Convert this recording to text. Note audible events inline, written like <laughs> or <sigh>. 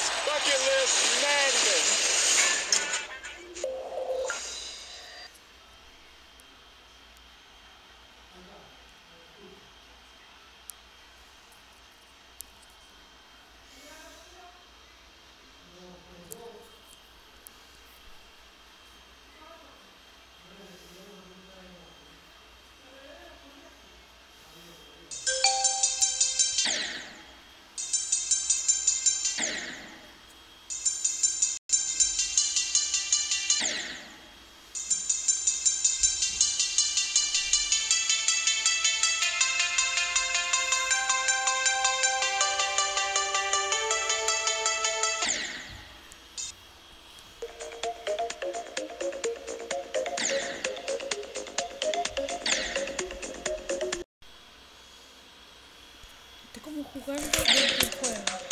is bucket list madness. you <laughs> 我感觉都不会。